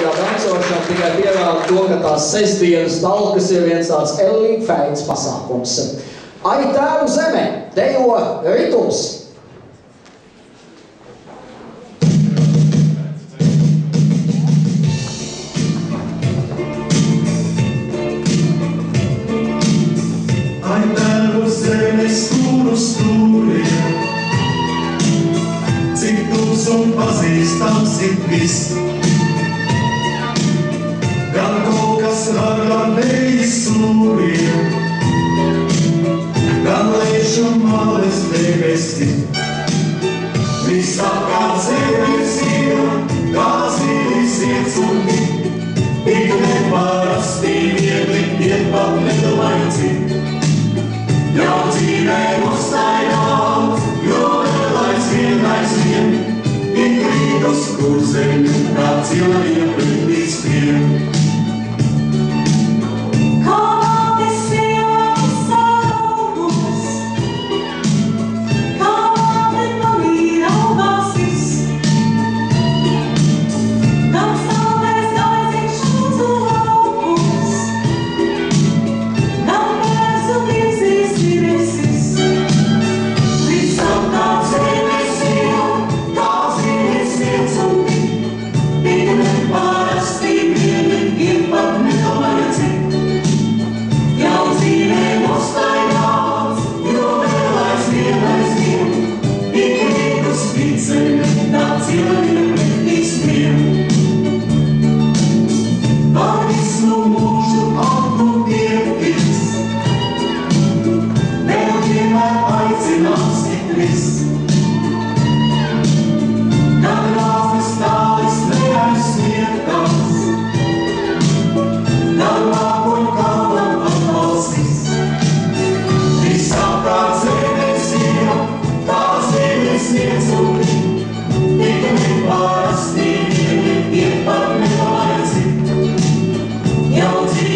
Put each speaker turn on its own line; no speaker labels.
kopīgā dancošana tikai pierāda to, ka tās sestdienas talkas ir viens tāds ellīgi fēns pasākums. Ai tēvu zeme, dejo ritums.
Cik tūs un pazīstams ir viss. Slūriem, gan lēšu males debesi. Viss apkārt zemes ir, kā zīlis iets un tik neparasti viegli iet pat nedomājot. Jau dzīvē uzstājāt, jo vēl aizvien, aizvien, ik rītos, kur zemi, kā cilvēkiem Christ.